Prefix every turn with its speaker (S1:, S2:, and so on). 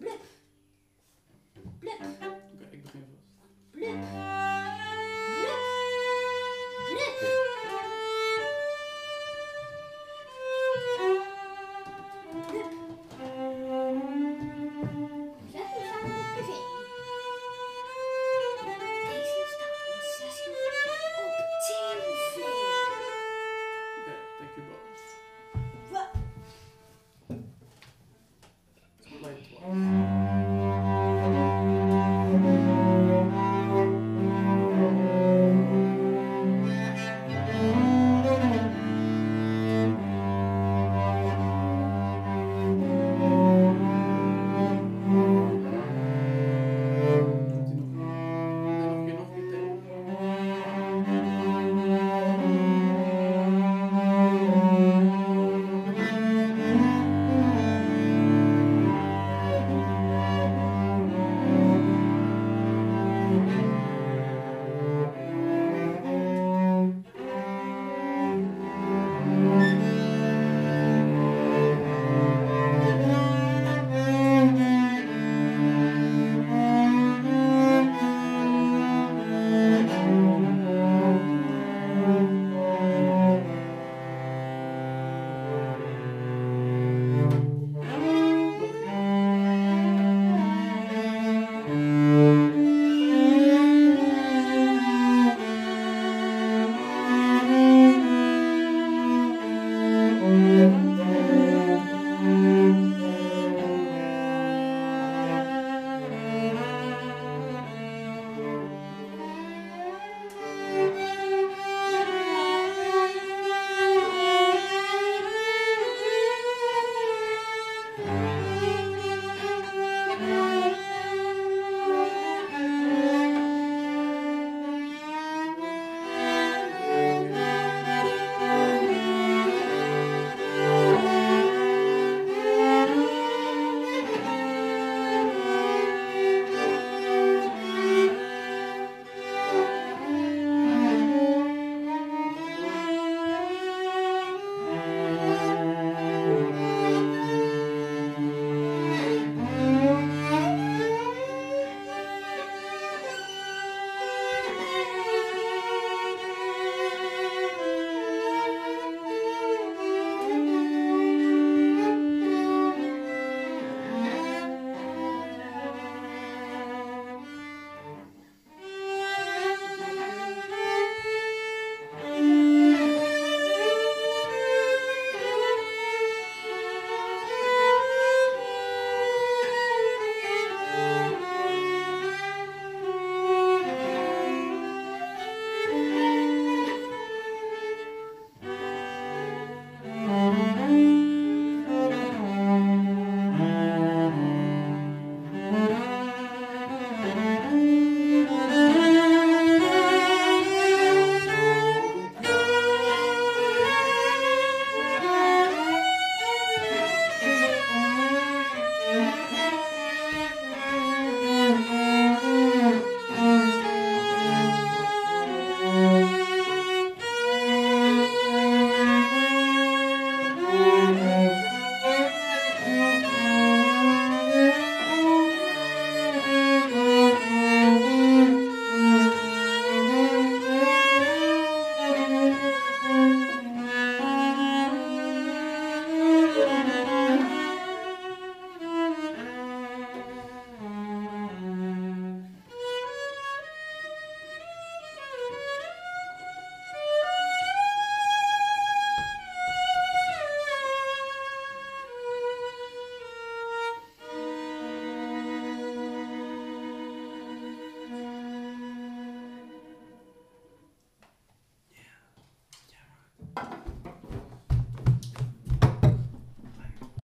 S1: Blik. Blip.
S2: Oké, ik begin vast.
S1: Blip.